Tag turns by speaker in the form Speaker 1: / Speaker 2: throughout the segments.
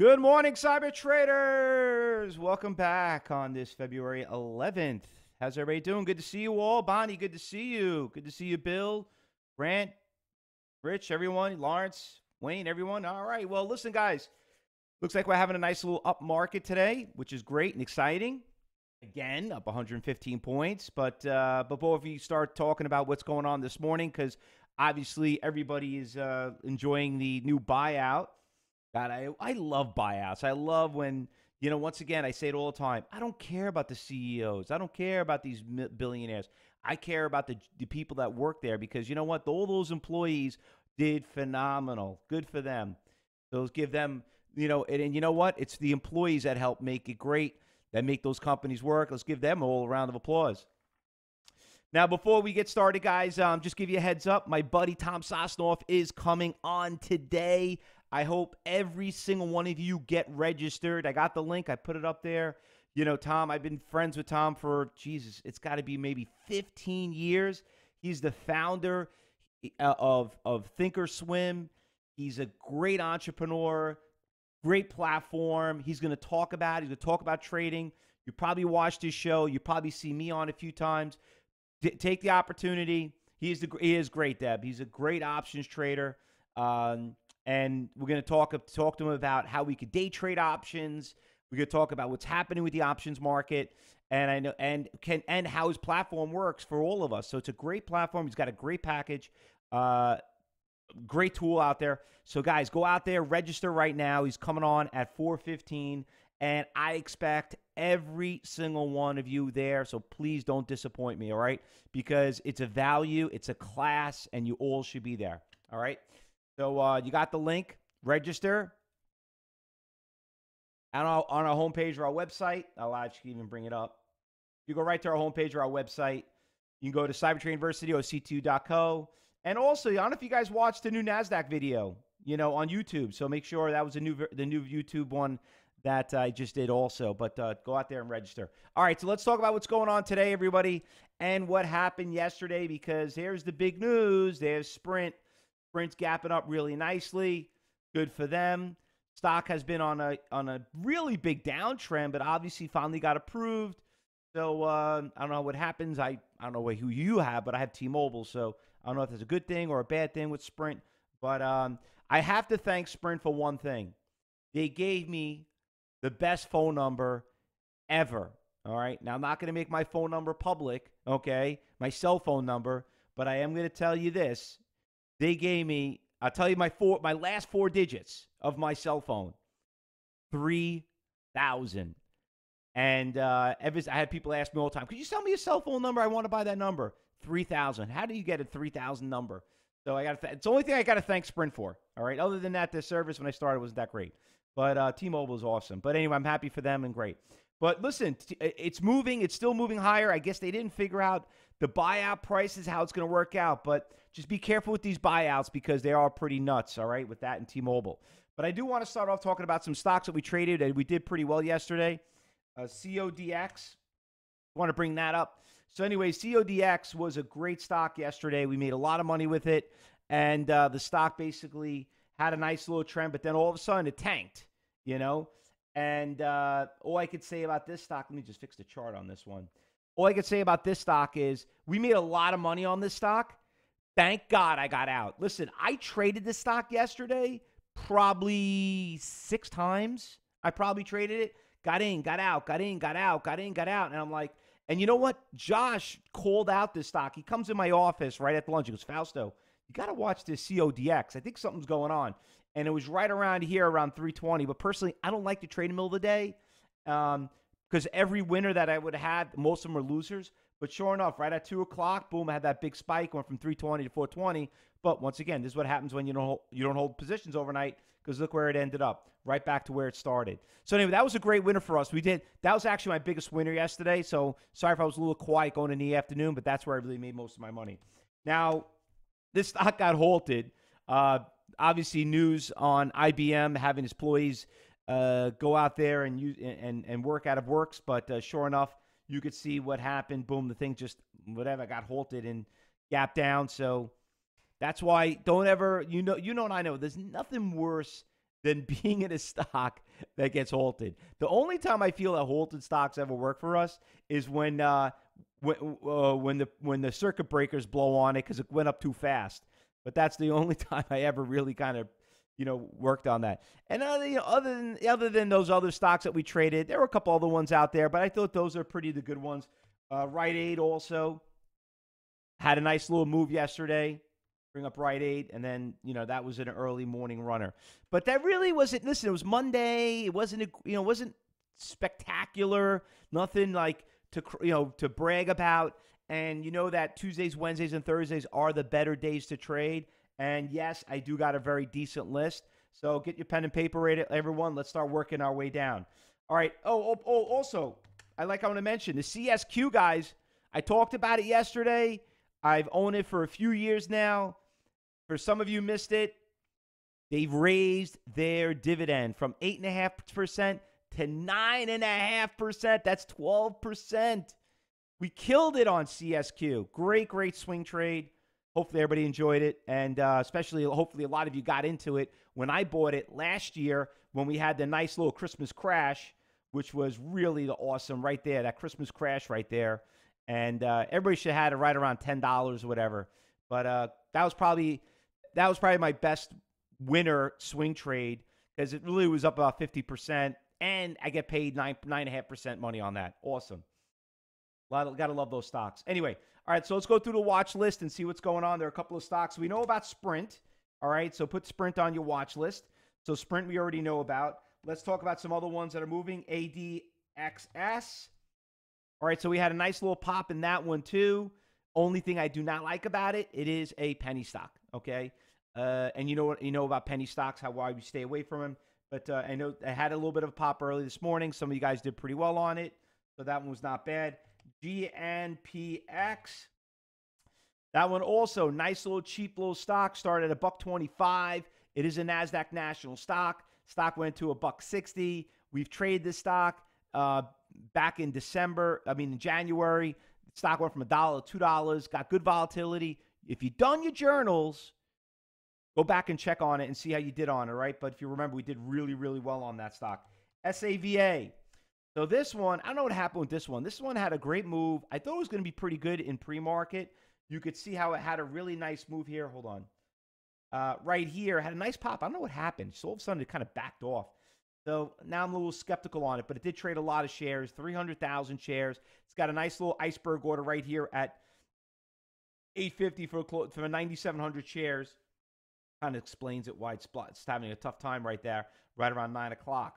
Speaker 1: Good morning, cyber traders. Welcome back on this February 11th. How's everybody doing? Good to see you all. Bonnie, good to see you. Good to see you, Bill, Grant, Rich, everyone, Lawrence, Wayne, everyone. All right. Well, listen, guys. Looks like we're having a nice little up market today, which is great and exciting. Again, up 115 points. But uh, before we start talking about what's going on this morning, because obviously everybody is uh, enjoying the new buyout God, I, I love buyouts. I love when, you know, once again, I say it all the time. I don't care about the CEOs. I don't care about these billionaires. I care about the, the people that work there because you know what? All those employees did phenomenal. Good for them. Those give them, you know, and, and you know what? It's the employees that help make it great, that make those companies work. Let's give them all a round of applause. Now, before we get started, guys, um, just give you a heads up. My buddy Tom Sosnoff is coming on today. I hope every single one of you get registered. I got the link, I put it up there. You know, Tom, I've been friends with Tom for, Jesus, it's got to be maybe 15 years. He's the founder uh, of, of Thinkorswim. He's a great entrepreneur, great platform. He's going to talk about, he's going to talk about trading. You probably watched his show. You probably see me on a few times. D- take the opportunity. He is, the, he is great, Deb. He's a great options trader. Um, and we're going to talk talk to him about how we could day trade options. We're going to talk about what's happening with the options market, and I know and can and how his platform works for all of us. So it's a great platform. He's got a great package, uh, great tool out there. So guys, go out there, register right now. He's coming on at 4:15, and I expect every single one of you there. So please don't disappoint me, all right? Because it's a value, it's a class, and you all should be there. All right. So uh, you got the link. Register. On our, on our homepage or our website, I'll actually even bring it up. You go right to our homepage or our website. You can go to Cybertrade University or ctu.co. And also, I don't know if you guys watched the new NASDAQ video, you know, on YouTube. So make sure that was a new the new YouTube one that I just did also. But uh, go out there and register. All right, so let's talk about what's going on today, everybody, and what happened yesterday because here's the big news. There's Sprint – Sprint's gapping up really nicely. Good for them. Stock has been on a on a really big downtrend, but obviously finally got approved. So uh, I don't know what happens. I, I don't know who you have, but I have T-Mobile, so I don't know if it's a good thing or a bad thing with Sprint. But um, I have to thank Sprint for one thing. They gave me the best phone number ever. All right. Now I'm not going to make my phone number public, okay? My cell phone number, but I am going to tell you this. They gave me, I'll tell you my four my last four digits of my cell phone. Three thousand. And uh, I had people ask me all the time, could you sell me a cell phone number? I want to buy that number. 3,000. How do you get a 3,000 number? So I got th- it's the only thing I got to thank Sprint for. All right. Other than that, the service when I started wasn't that great. But uh, T-Mobile is awesome. But anyway, I'm happy for them and great. But listen, it's moving. It's still moving higher. I guess they didn't figure out the buyout prices, how it's going to work out. But just be careful with these buyouts because they are pretty nuts, all right, with that and T Mobile. But I do want to start off talking about some stocks that we traded and we did pretty well yesterday. Uh, CODX, want to bring that up. So, anyway, CODX was a great stock yesterday. We made a lot of money with it. And uh, the stock basically had a nice little trend, but then all of a sudden it tanked, you know? And uh, all I could say about this stock, let me just fix the chart on this one. All I can say about this stock is we made a lot of money on this stock. Thank God I got out. Listen, I traded this stock yesterday probably six times. I probably traded it, got in, got out, got in, got out, got in, got out. And I'm like, and you know what? Josh called out this stock. He comes in my office right at lunch. He goes, Fausto, you got to watch this CODX. I think something's going on. And it was right around here, around 320. But personally, I don't like to trade in the middle of the day. Um, because every winner that I would have had, most of them are losers. But sure enough, right at two o'clock, boom, I had that big spike, went from 320 to 420. But once again, this is what happens when you don't hold, you don't hold positions overnight. Because look where it ended up, right back to where it started. So anyway, that was a great winner for us. We did that was actually my biggest winner yesterday. So sorry if I was a little quiet going in the afternoon, but that's where I really made most of my money. Now, this stock got halted. Uh, obviously, news on IBM having employees uh, go out there and use and and work out of works. But uh, sure enough, you could see what happened. Boom, the thing just whatever got halted and gap down. So that's why don't ever you know you know and I know there's nothing worse than being in a stock that gets halted. The only time I feel that halted stocks ever work for us is when uh, when uh, when the when the circuit breakers blow on it because it went up too fast. But that's the only time I ever really kind of you know worked on that. And other you know, other than other than those other stocks that we traded, there were a couple other ones out there, but I thought those are pretty the good ones. Uh, Rite Aid also had a nice little move yesterday bring up Rite Aid, and then you know that was an early morning runner. But that really wasn't. Listen, it was Monday. It wasn't. a, You know, wasn't spectacular. Nothing like to you know to brag about. And you know that Tuesdays, Wednesdays, and Thursdays are the better days to trade. And yes, I do got a very decent list. So get your pen and paper ready, everyone. Let's start working our way down. All right. Oh, oh, oh also, I like I want to mention the CSQ guys. I talked about it yesterday. I've owned it for a few years now. For some of you missed it, they've raised their dividend from 8.5% to 9.5%. That's 12%. We killed it on CSQ. Great, great swing trade. Hopefully, everybody enjoyed it. And uh, especially, hopefully, a lot of you got into it when I bought it last year when we had the nice little Christmas crash, which was really the awesome right there, that Christmas crash right there. And uh, everybody should have had it right around $10 or whatever. But uh, that was probably that was probably my best winner swing trade because it really was up about 50%. And I get paid nine nine and a half percent money on that. Awesome. Got to love those stocks. Anyway, all right, so let's go through the watch list and see what's going on. There are a couple of stocks we know about Sprint. All right, so put Sprint on your watch list. So Sprint we already know about. Let's talk about some other ones that are moving. ADXS. All right, so we had a nice little pop in that one too. Only thing I do not like about it, it is a penny stock. Okay, uh, and you know what you know about penny stocks, how why we stay away from them. But uh, I know I had a little bit of a pop early this morning. Some of you guys did pretty well on it, so that one was not bad. GNPX. That one also nice little cheap little stock. Started at a buck twenty-five. It is a Nasdaq National stock. Stock went to a buck sixty. We've traded this stock uh, back in December. I mean in January. Stock went from a dollar to two dollars. Got good volatility. If you've done your journals, go back and check on it and see how you did on it, right? But if you remember, we did really, really well on that stock. SAVA. So this one, I don't know what happened with this one. This one had a great move. I thought it was going to be pretty good in pre-market. You could see how it had a really nice move here. Hold on. Uh, right here, had a nice pop. I don't know what happened. So all of a sudden, it kind of backed off. So now I'm a little skeptical on it, but it did trade a lot of shares, 300,000 shares. It's got a nice little iceberg order right here at 850 for a, for 9,700 shares. Kind of explains it why it's, it's having a tough time right there, right around 9 o'clock.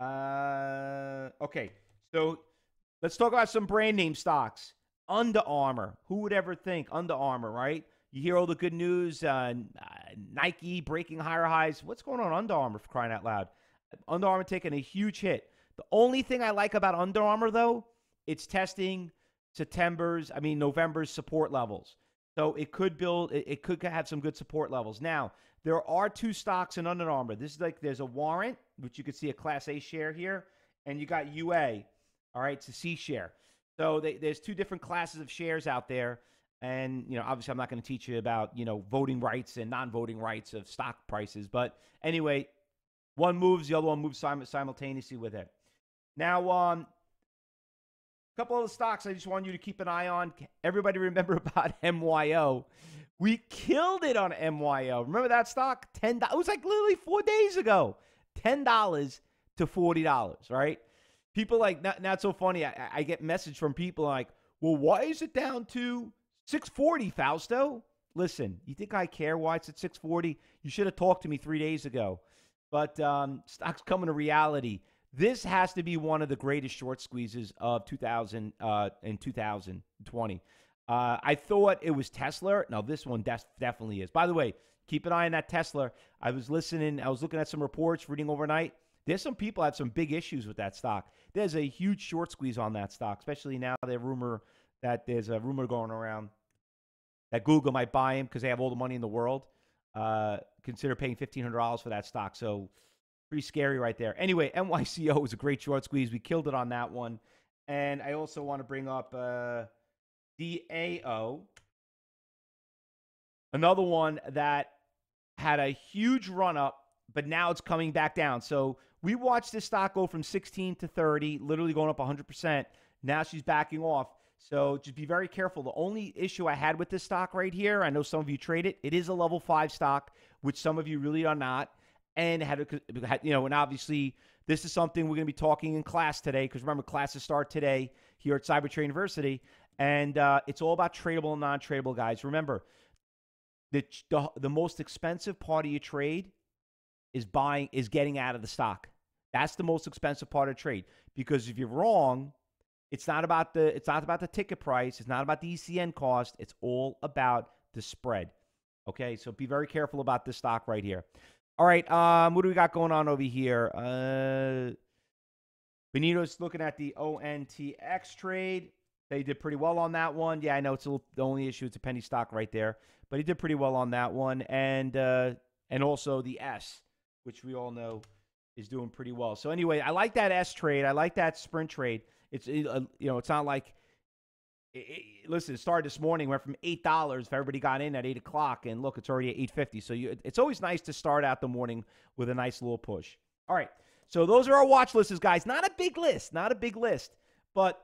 Speaker 1: Uh, okay, so let's talk about some brand name stocks. Under Armour. Who would ever think Under Armour, right? You hear all the good news. Uh, Nike breaking higher highs. What's going on Under Armour for crying out loud? Under Armour taking a huge hit. The only thing I like about Under Armour, though, it's testing September's, I mean, November's support levels. So it could build, it, could have some good support levels. Now, there are two stocks in Under Armour. This is like there's a warrant, which you can see a Class A share here, and you got UA. All right, a C share. So they, there's two different classes of shares out there. And, you know, obviously I'm not going to teach you about, you know, voting rights and non-voting rights of stock prices. But anyway, one moves, the other one moves simultaneously with it. Now, um, a couple of the stocks I just want you to keep an eye on. Everybody remember about MYO. We killed it on MYO. Remember that stock? $10. It was like literally four days ago. $10 to $40, right? People like, not, not so funny. I, I get message from people like, well, why is it down to 640, Fausto? Listen, you think I care why it's at 640? You should have talked to me three days ago. But um, stocks coming to reality. This has to be one of the greatest short squeezes of 2000 uh, in 2020. Uh, I thought it was Tesla. Now this one des- definitely is. By the way, keep an eye on that Tesla. I was listening. I was looking at some reports, reading overnight. There's some people have some big issues with that stock. There's a huge short squeeze on that stock, especially now. There's rumor that there's a rumor going around that Google might buy him because they have all the money in the world. Uh, consider paying $1,500 for that stock. So pretty scary right there. Anyway, NYCO was a great short squeeze. We killed it on that one. And I also want to bring up uh, DAO, another one that had a huge run up, but now it's coming back down. So we watched this stock go from 16 to 30, literally going up 100%. Now she's backing off. So just be very careful. The only issue I had with this stock right here, I know some of you trade it. It is a level five stock, which some of you really are not. And had, a, you know, and obviously this is something we're going to be talking in class today because remember classes start today here at Cybertrade University, and uh, it's all about tradable and non-tradable guys. Remember, the, the the most expensive part of your trade is buying is getting out of the stock. That's the most expensive part of trade because if you're wrong, it's not about the it's not about the ticket price, it's not about the ECN cost, it's all about the spread. Okay? So be very careful about this stock right here. All right, um what do we got going on over here? Uh Benito's looking at the ONTX trade. They did pretty well on that one. Yeah, I know it's little, the only issue. It's a penny stock right there, but he did pretty well on that one, and uh, and also the S, which we all know is doing pretty well. So anyway, I like that S trade. I like that sprint trade. It's uh, you know, it's not like. It, it, listen, it started this morning. Went from eight dollars if everybody got in at eight o'clock, and look, it's already at eight fifty. So you, it's always nice to start out the morning with a nice little push. All right, so those are our watch lists, guys. Not a big list, not a big list, but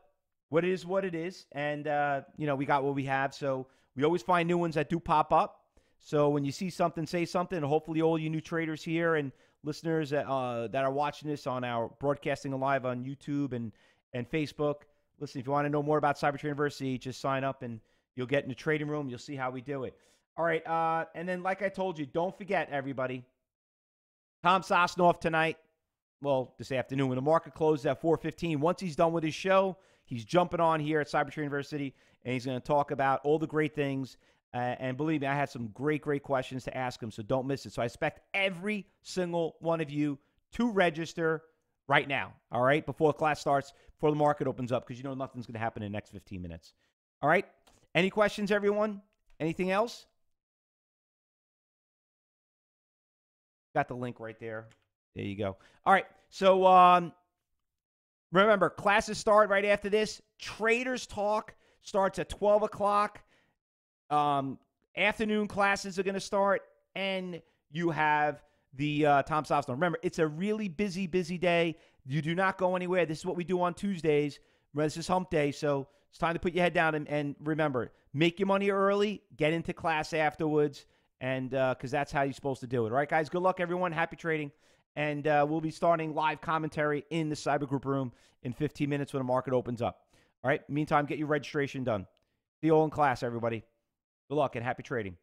Speaker 1: what it is what it is. And, uh, you know, we got what we have. So we always find new ones that do pop up. So when you see something, say something. Hopefully, all you new traders here and listeners that, uh, that are watching this on our broadcasting live on YouTube and, and Facebook. Listen, if you want to know more about Cybertrade University, just sign up and you'll get in the trading room. You'll see how we do it. All right. Uh, and then, like I told you, don't forget, everybody, Tom Sosnoff tonight. Well, this afternoon when the market closes at 4:15. Once he's done with his show, He's jumping on here at Cybertrade University, and he's going to talk about all the great things. Uh, and believe me, I had some great, great questions to ask him, so don't miss it. So I expect every single one of you to register right now, all right, before class starts, before the market opens up, because you know nothing's going to happen in the next 15 minutes. All right? Any questions, everyone? Anything else? Got the link right there. There you go. All right. So um, Remember, classes start right after this. Traders Talk starts at 12 o'clock. Um, afternoon classes are going to start, and you have the uh, Tom Sosnoff. Remember, it's a really busy, busy day. You do not go anywhere. This is what we do on Tuesdays. This is hump day, so it's time to put your head down and, and remember, make your money early, get into class afterwards, and because uh, that's how you're supposed to do it. All right, guys. Good luck, everyone. Happy trading. And uh, we'll be starting live commentary in the Cyber Group room in 15 minutes when the market opens up. All right. Meantime, get your registration done. See you all in class, everybody. Good luck and happy trading.